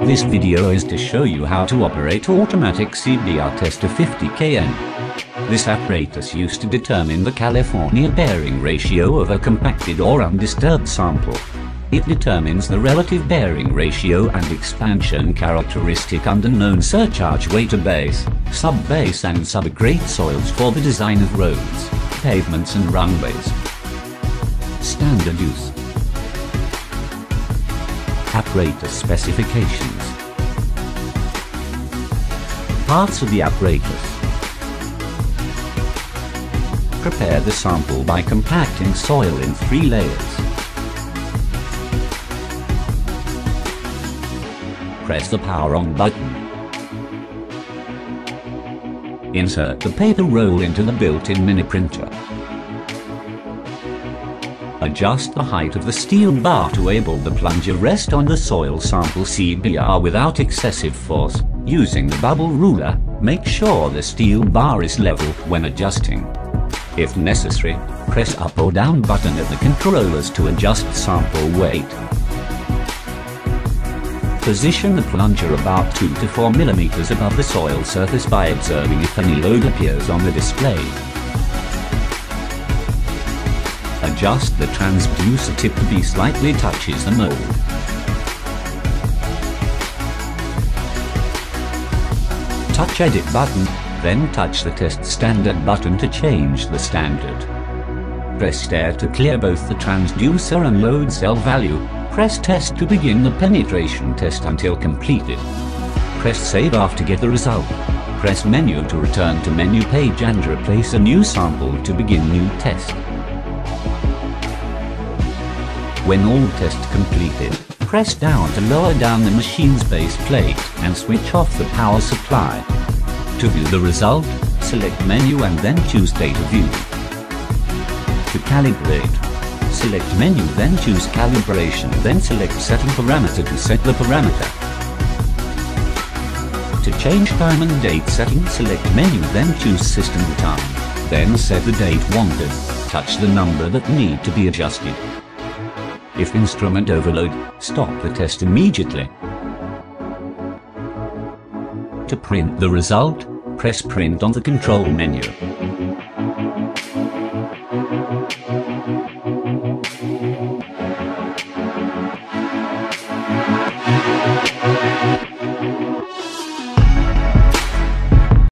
This video is to show you how to operate automatic CBR tester 50KN. This apparatus used to determine the California bearing ratio of a compacted or undisturbed sample. It determines the relative bearing ratio and expansion characteristic under known surcharge weighter base, sub-base and subgrade soils for the design of roads, pavements and runways. Standard use. Apparatus specifications. Parts of the apparatus. Prepare the sample by compacting soil in three layers. press the power on button. Insert the paper roll into the built-in mini printer. Adjust the height of the steel bar to enable the plunger rest on the soil sample CBR without excessive force. Using the bubble ruler, make sure the steel bar is level when adjusting. If necessary, press up or down button of the controllers to adjust sample weight. Position the plunger about 2 to 4 millimeters above the soil surface by observing if any load appears on the display. Adjust the transducer tip to be slightly touches the mold. Touch edit button, then touch the test standard button to change the standard. Press tare to clear both the transducer and load cell value, Press test to begin the penetration test until completed. Press save after get the result. Press menu to return to menu page and replace a new sample to begin new test. When all tests completed, press down to lower down the machine's base plate and switch off the power supply. To view the result, select menu and then choose data view. To calibrate, Select menu then choose calibration then select setting parameter to set the parameter. To change time and date setting select menu then choose system time. Then set the date wanted. Touch the number that need to be adjusted. If instrument overload, stop the test immediately. To print the result, press print on the control menu.